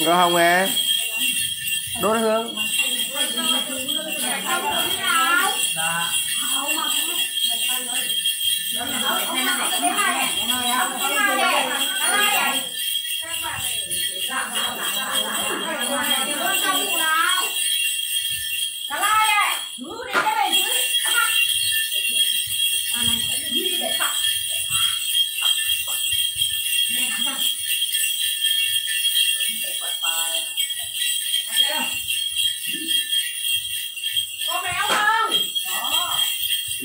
ngò hồng à đốt hương Có dạ.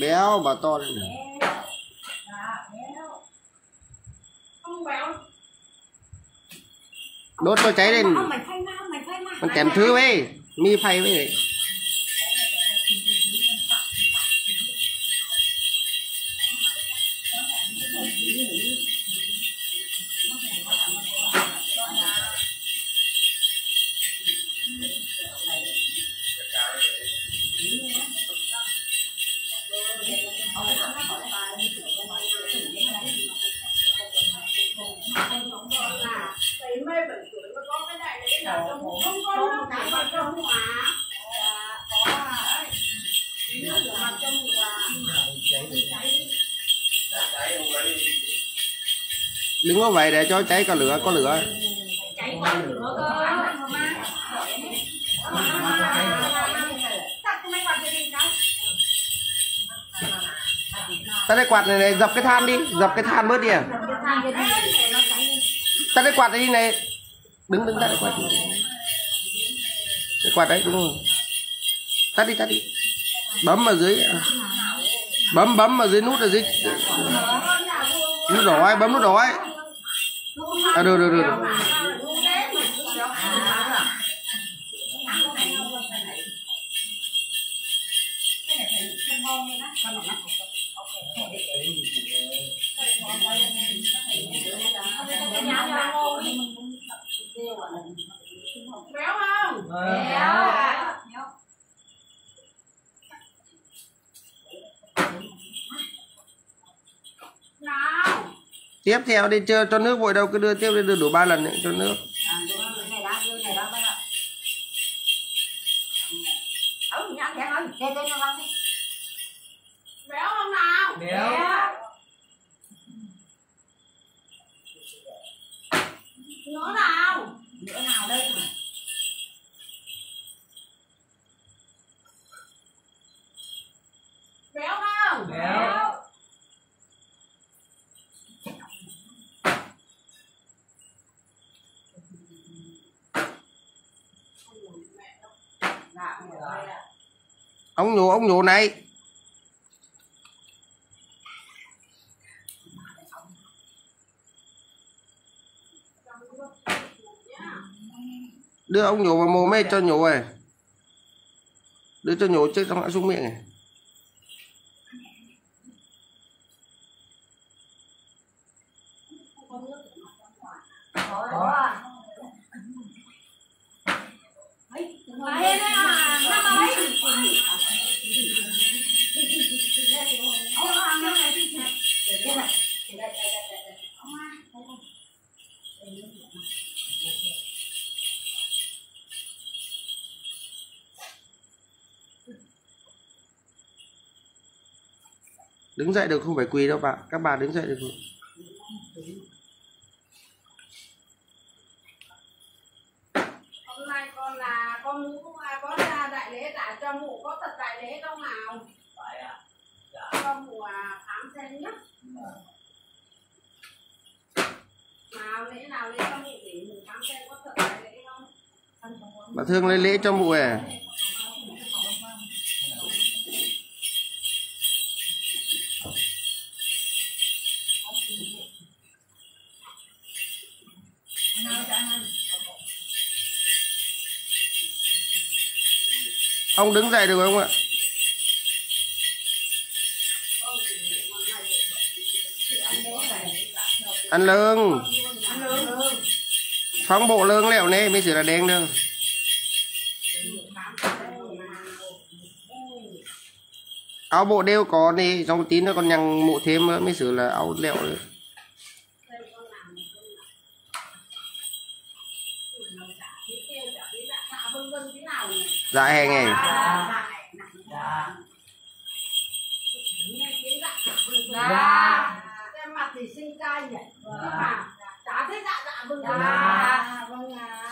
béo mà to lên nè đốt nó cháy lên mình kèm thứ với mi phay với đứng có vậy để cho cháy có lửa có lửa. Cháy đây lửa quạt này này, dập cái than đi, dập cái than bớt đi à. Ta đây quạt này đi này. Đứng đứng, ta đây quạt đi. cái quạt đấy, đúng rồi. Tắt đi tắt đi. Bấm ở dưới. Bấm bấm ở dưới nút ở dưới. Nút đỏ ấy, bấm nút đỏ ấy à được được được, được. Béo không? Nào. Tiếp theo đi chưa cho nước vội đâu cứ đưa tiếp đi đưa đủ ba lần đấy cho nước. Béo không? Nào? Béo. Nữa nào? Béo không? Béo ông nhổ ông nhổ này. Đưa ông nhổ vào mồm mê cho nhổ này đưa cho nhổ chết trong lại xuống miệng này. Đứng dậy được không phải quỳ đâu bạn. Các bà đứng dậy được không? Hôm nay con là con mũ à, có ra đại lễ tại cho mụ. Có tật đại lễ không nào? Cho mụ à, khám xem nhé. nào lễ nào lễ trong bụng để mùng tám xem có thật là lễ không? Bà thương lấy lễ cho mụ à ông đứng dậy được không ạ? Ăn lương. Phóng bộ lương lẹo nè mới sửa là đen đâu áo bộ đeo có đi trong tí nó còn nhằng mộ thêm nữa, mới sửa là áo lẹo nữa. Dạ hè ngày dạ. Em mặt thì xinh trai nhỉ? Nhưng mà chả thấy dạ dạ vâng dạ. Vâng ạ